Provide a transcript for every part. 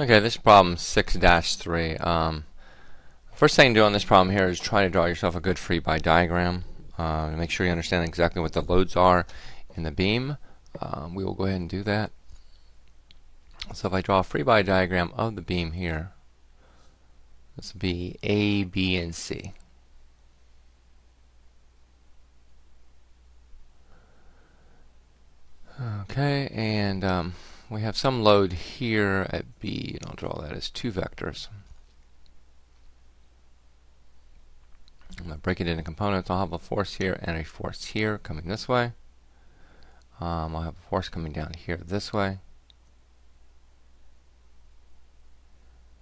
Okay, this problem 6-3. Um, first thing to do on this problem here is try to draw yourself a good free body diagram. Uh, make sure you understand exactly what the loads are in the beam. Um, we will go ahead and do that. So if I draw a free body diagram of the beam here, this would be A, B, and C. Okay, and um, we have some load here at B, and I'll draw that as two vectors. I'm going to break it into components. I'll have a force here and a force here coming this way. Um, I'll have a force coming down here this way.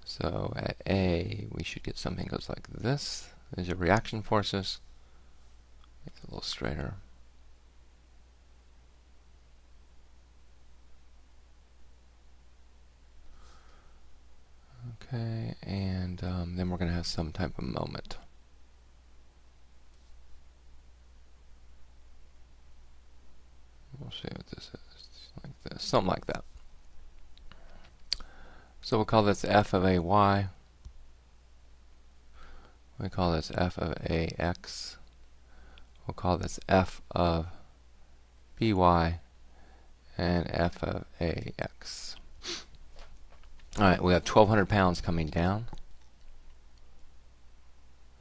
So at A, we should get something that goes like this. These are reaction forces. Make it a little straighter. Okay, and um, then we're going to have some type of moment. We'll see what this is. Like this, something like that. So we'll call this f of a y. We call this f of a x. We'll call this f of by and f of a x. Alright, we have 1,200 pounds coming down.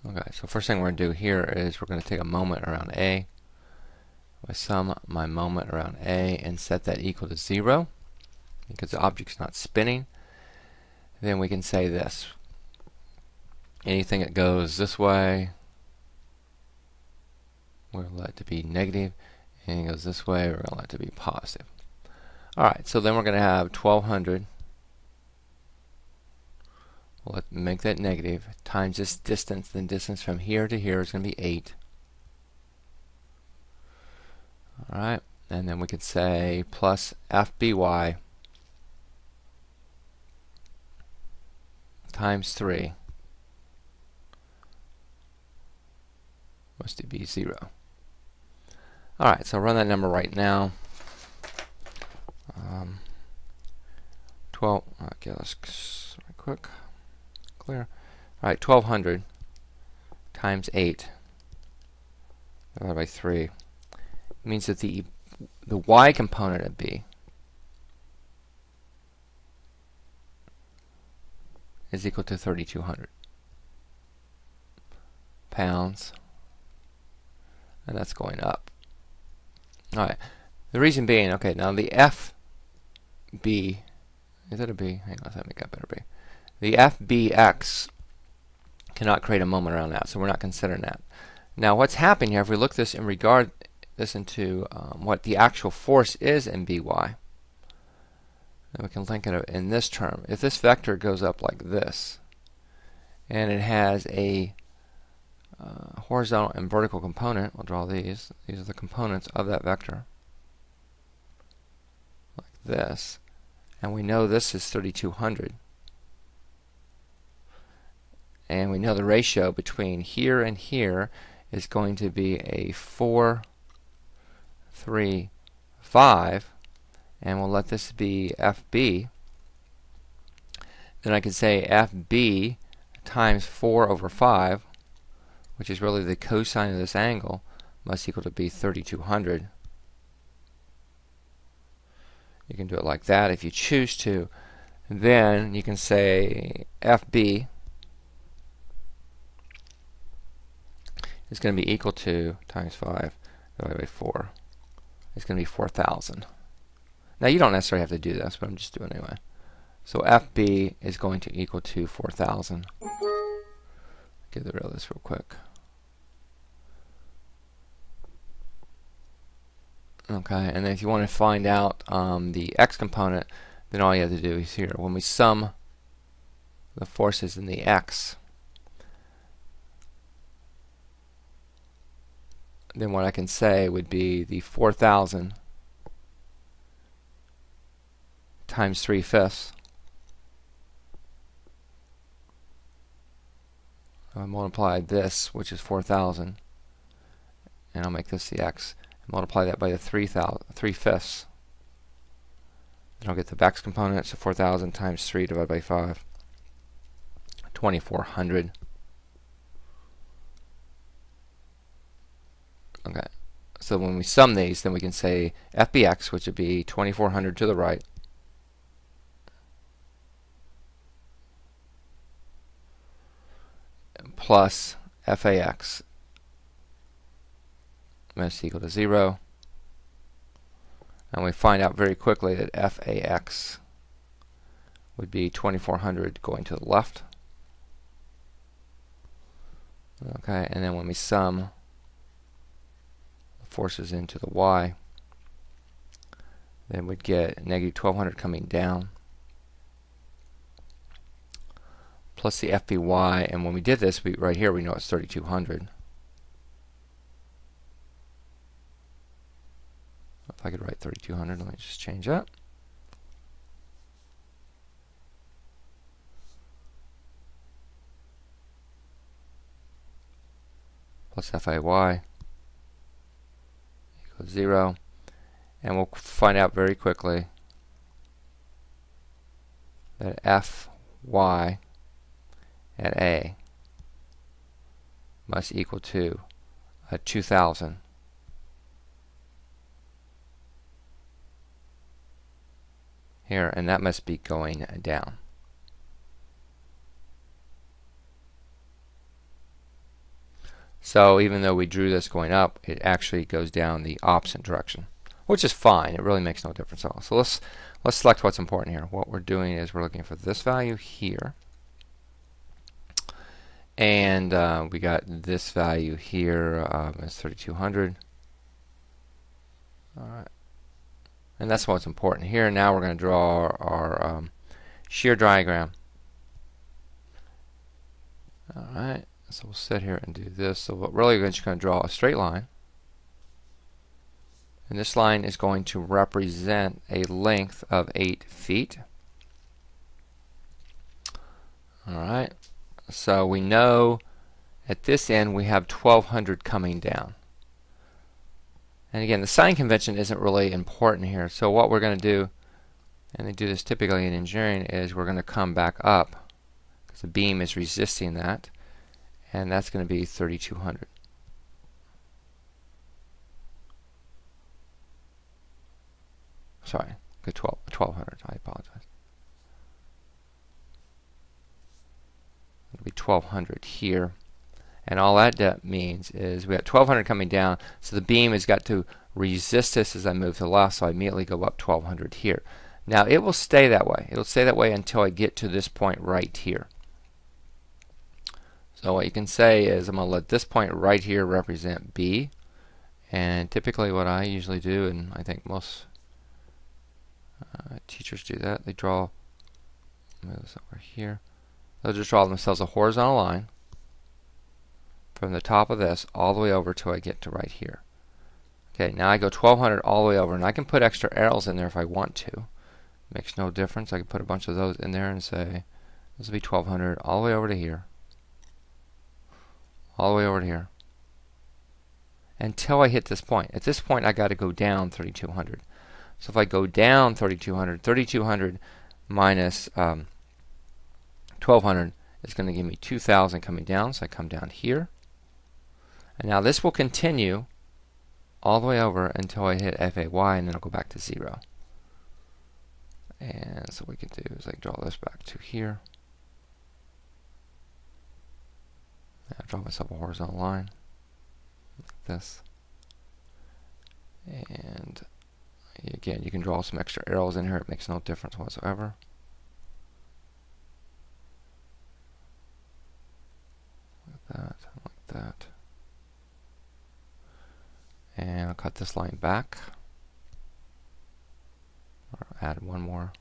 Okay, so first thing we're going to do here is we're going to take a moment around A. I sum my moment around A and set that equal to 0 because the object's not spinning. Then we can say this. Anything that goes this way, we're going to let it to be negative. Anything that goes this way, we're going to let it to be positive. Alright, so then we're going to have 1200 We'll make that negative times this distance. The distance from here to here is going to be 8. Alright, and then we could say plus FBY times 3 must be 0. Alright, so run that number right now. Um, 12, okay, let's right quick clear. All right, 1200 times 8 divided by 3 means that the the y component of b is equal to 3200 pounds and that's going up. Alright, the reason being, okay, now the F B, is that a B? Hang on, let me get better B. The FBX cannot create a moment around that, so we're not considering that. Now what's happening here, if we look this in regard this into um, what the actual force is in BY, then we can link it in this term. If this vector goes up like this, and it has a uh, horizontal and vertical component, we'll draw these, these are the components of that vector, like this, and we know this is 3200 and we know the ratio between here and here is going to be a 4 3 5 and we'll let this be FB then I can say FB times 4 over 5 which is really the cosine of this angle must equal to be 3200 you can do it like that if you choose to. Then you can say FB is going to be equal to times 5 divided by 4. It's going to be 4,000. Now you don't necessarily have to do this, but I'm just doing it anyway. So FB is going to equal to 4,000. Get rid of this real quick. Okay, and if you want to find out um, the x component, then all you have to do is here. When we sum the forces in the x, then what I can say would be the 4,000 times 3 fifths. I multiply this, which is 4,000, and I'll make this the x. Multiply that by the 3, 3 fifths. Then I'll get the Beck's component, so 4,000 times 3 divided by 5, 2,400. Okay, so when we sum these, then we can say FBX, which would be 2,400 to the right, plus FAX must equal to 0. And we find out very quickly that FAX would be 2400 going to the left. Okay, and then when we sum forces into the y, then we'd get negative 1200 coming down plus the FBY, and when we did this, we, right here we know it's 3200. If I could write 3200, let me just change that. Plus equals 0. And we'll find out very quickly that FY at A must equal to a 2000 here and that must be going down. So even though we drew this going up, it actually goes down the opposite direction, which is fine. It really makes no difference at all. So let's let's select what's important here. What we're doing is we're looking for this value here and uh, we got this value here um, is 3200 alright and that's what's important here now we're going to draw our, our um, shear diagram alright so we'll sit here and do this. So what really we're just going to draw a straight line. And this line is going to represent a length of 8 feet. Alright so we know at this end we have 1200 coming down. And again, the sign convention isn't really important here. So what we're going to do, and they do this typically in engineering, is we're going to come back up because the beam is resisting that, and that's going to be 3200. Sorry, 12, 1200. I apologize. it'll be 1200 here. And all that means is we got 1200 coming down, so the beam has got to resist this as I move to the left, so I immediately go up 1200 here. Now it will stay that way. It'll stay that way until I get to this point right here. So what you can say is I'm going to let this point right here represent B. And typically what I usually do, and I think most uh, teachers do that, they draw, move this over here. They'll just draw themselves a horizontal line from the top of this all the way over till I get to right here. Okay, now I go 1200 all the way over, and I can put extra arrows in there if I want to. Makes no difference. I can put a bunch of those in there and say, this will be 1200 all the way over to here. All the way over here. Until I hit this point. At this point, I got to go down 3200. So if I go down 3200, 3200 minus um, 1200 is going to give me 2000 coming down, so I come down here. And now this will continue all the way over until I hit FAY, and then I'll go back to 0. And so what we can do is I draw this back to here. I draw myself a horizontal line like this. And again, you can draw some extra arrows in here. It makes no difference whatsoever. Like that, like that. And I'll cut this line back. Or add one more.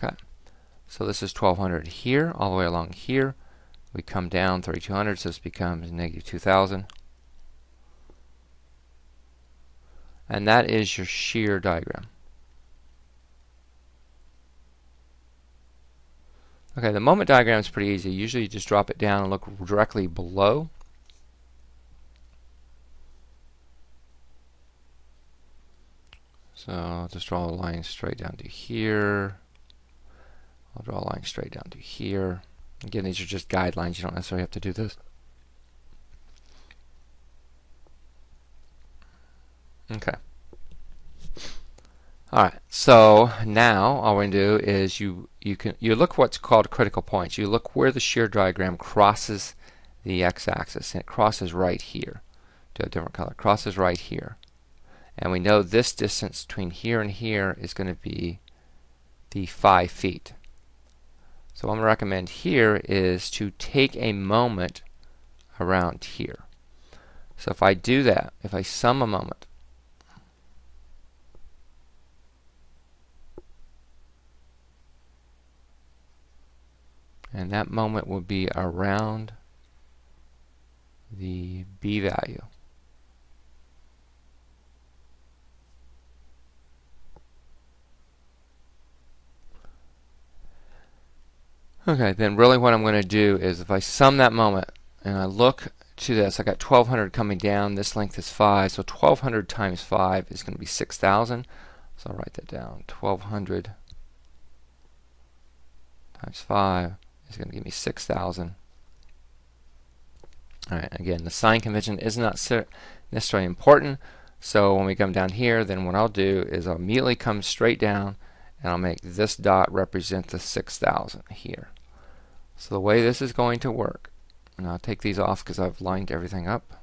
Okay, so this is 1200 here, all the way along here. We come down 3200, so this becomes negative 2000. And that is your shear diagram. Okay, the moment diagram is pretty easy. Usually you just drop it down and look directly below. So I'll just draw a line straight down to here. I'll draw a line straight down to here. Again, these are just guidelines. You don't necessarily have to do this. Okay. Alright, so now all to do is you you can you look what's called critical points. You look where the shear diagram crosses the x-axis and it crosses right here. Do a different color. It Crosses right here. And we know this distance between here and here is going to be the 5 feet. So what I'm going to recommend here is to take a moment around here. So if I do that, if I sum a moment, and that moment will be around the b value. Okay, then really what I'm going to do is if I sum that moment and I look to this, I got 1200 coming down, this length is 5, so 1200 times 5 is going to be 6000. So I'll write that down. 1200 times 5 is going to give me 6,000. Alright, again, the sign convention is not necessarily important. So when we come down here, then what I'll do is I'll immediately come straight down and I'll make this dot represent the 6,000 here. So the way this is going to work, and I'll take these off because I've lined everything up,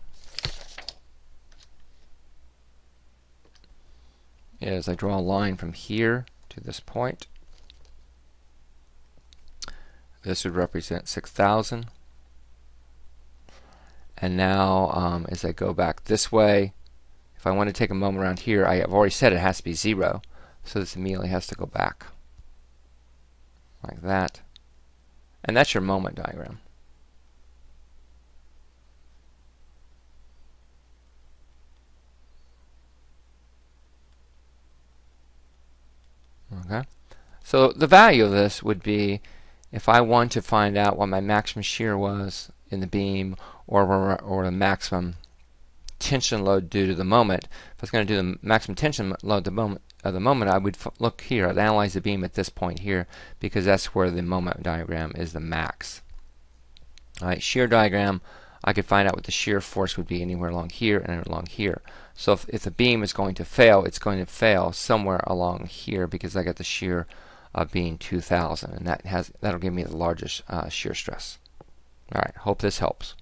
is I draw a line from here to this point. This would represent 6,000. And now, um, as I go back this way, if I want to take a moment around here, I have already said it has to be 0. So this immediately has to go back. Like that. And that's your moment diagram. Okay. So the value of this would be if I want to find out what my maximum shear was in the beam or, or the maximum tension load due to the moment, if I was going to do the maximum tension load the moment, of the moment, I would look here, I'd analyze the beam at this point here because that's where the moment diagram is the max. Alright, shear diagram, I could find out what the shear force would be anywhere along here and along here. So if, if the beam is going to fail, it's going to fail somewhere along here because I got the shear of being 2000 and that has that'll give me the largest uh, shear stress. Alright, hope this helps.